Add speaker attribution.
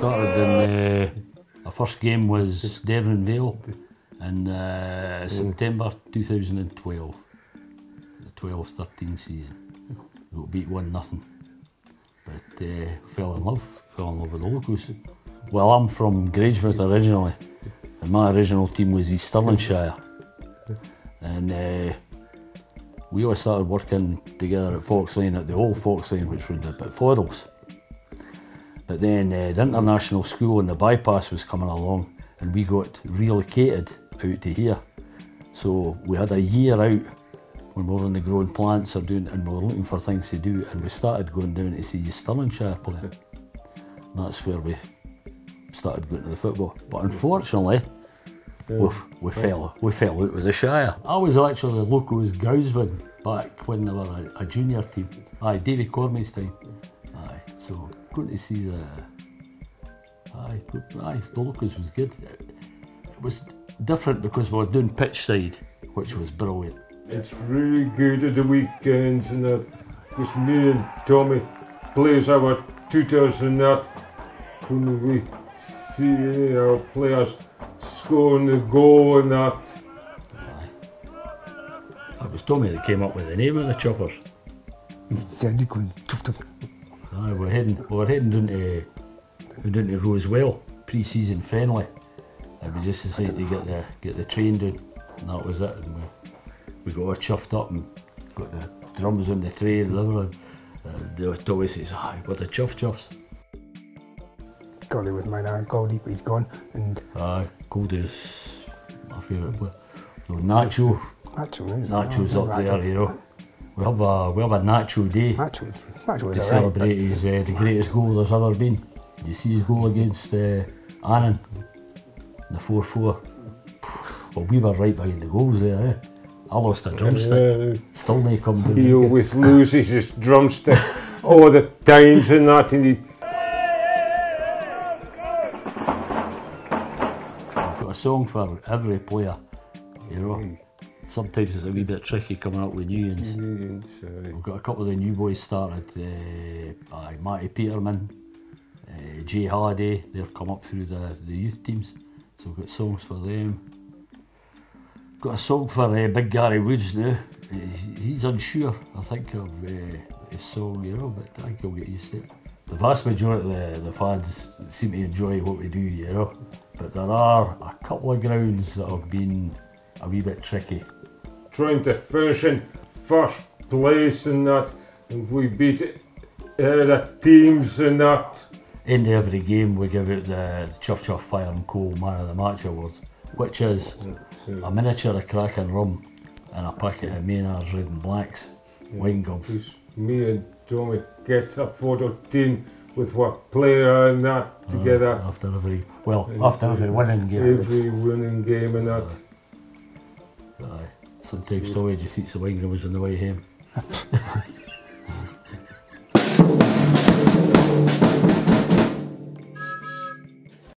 Speaker 1: started in uh, our first game was Deveronvale in uh, September 2012. The 12-13 season. We beat one nothing. But uh, fell in love, fell in love with the Locos. Well, I'm from Grangemouth originally, and my original team was East Stirlingshire. And uh, we all started working together at Foxlane, at the old Foxlane, which was at Foddles. But then uh, the international school and the bypass was coming along, and we got relocated out to here. So we had a year out when we were in the growing plants or doing, and we were looking for things to do, and we started going down to see Stirlingshire play. And that's where we started going to the football. But unfortunately, we, we fell we fell out with the Shire. I was actually the Locos Gowswood back when they were a, a junior team. Aye, David Cormie's time. Aye, so going to see the aye, good, aye, the Locos was good. It was different because we were doing pitch side, which was brilliant.
Speaker 2: It's really good at the weekends and that. Because me and Tommy plays our tutors and that. When we see our players scoring the goal and that.
Speaker 1: It was Tommy that came up with the name of the choppers.
Speaker 3: He said.
Speaker 1: Aye, we're heading we're heading down to we're down to Rosewell pre-season friendly, and we just decided to get the get the train down, and that was it. And we, we got all chuffed up and got the drums on the train and everything. And the Tommy says, "Aye, what the chuff chuffs."
Speaker 3: Goldie was my Aaron Goldie, but he's gone. And
Speaker 1: Aye, Goldie's my favourite player. So Nacho,
Speaker 3: Nacho, is
Speaker 1: Nacho's up there, you know. We have a we have a Nacho day.
Speaker 3: Nacho was
Speaker 1: to celebrate his uh, the greatest goal there's ever been. You see his goal against uh, Annan? The 4 4. Well, we were right behind the goals there, eh? I lost a drumstick.
Speaker 2: Uh,
Speaker 1: Still no come
Speaker 2: he always loses his drumstick all the times and that. And he,
Speaker 1: I've got a song for every player, you know. Sometimes it's a wee bit tricky coming up with new ones. We've got a couple of the new boys started. Uh, aye, Matty Peterman, uh, Jay Halliday, they've come up through the, the youth teams. So we've got songs for them. Got a song for uh, Big Gary Woods now. Uh, he's unsure, I think, of uh, his song, you know, but I think he'll get used to it. The vast majority of the, the fans seem to enjoy what we do, you know. But there are a couple of grounds that have been a wee bit tricky.
Speaker 2: trying to finish in first place and that. If we beat uh, the teams and that.
Speaker 1: In every game, we give out the Chuff Chuff Fire and Coal Man of the Match Award, which is a miniature of Kraken rum and a packet of Maynard's Red and Blacks wine gums.
Speaker 2: Because me and Tommy gets a photo team with what player and that together.
Speaker 1: After every, well, after every winning game.
Speaker 2: Every winning game and that.
Speaker 1: Aye. Sometimes Tommy just eats the wine gums on the way home.